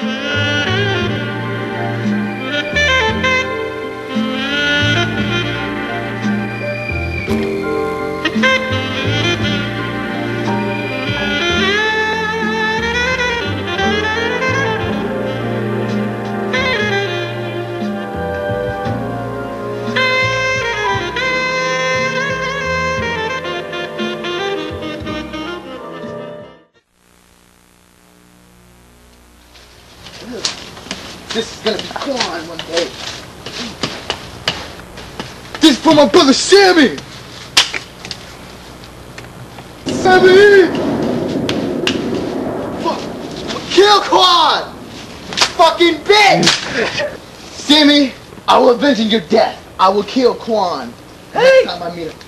Música This is gonna be Quan one day. This is for my brother Sammy! Sammy! Fuck! Kill Quan! Fucking bitch! Sammy, I will avenge your death. I will kill Quan. Hey! Next time I meet him.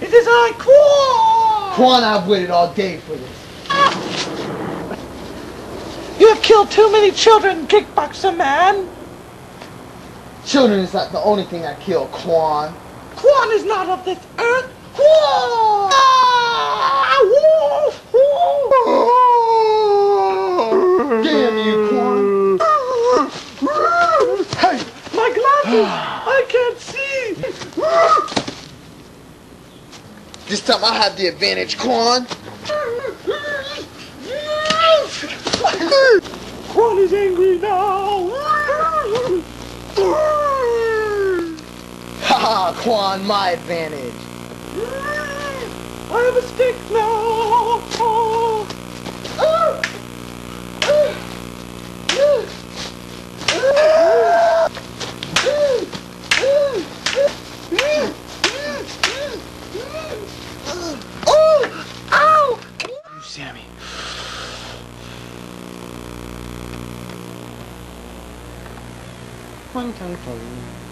It is I, Quan! Quan, I've waited all day for this. Killed too many children, kickboxer man! Children is not the only thing I kill, Quan. Quan is not of this earth! Quan! Ah, woo, woo. Damn you, Quan. Hey, my glasses! I can't see! This time I have the advantage, Quan. Quan is angry now! Haha, Quan, my advantage. I have a stick now! 完全同。